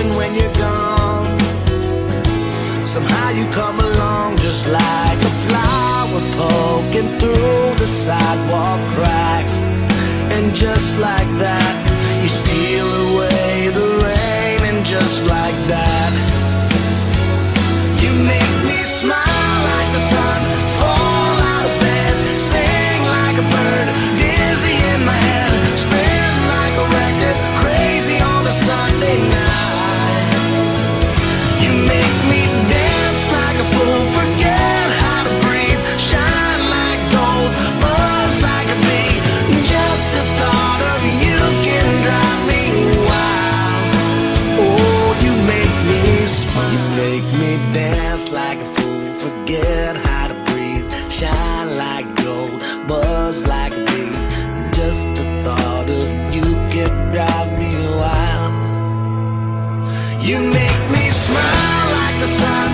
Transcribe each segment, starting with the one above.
Even when you're gone, you come along just like a flower poking through the sidewalk crack. And just like that, you steal away the rain, and just like that, you make me smile like the sun, fall out of bed, sing like a bird, dizzy in my head, spin like a record, crazy on a Sunday night. You make forget how to breathe, shine like gold, buzz like a bee. Just the thought of you can drive me wild. You make me smile like the sun,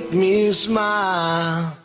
make me smile.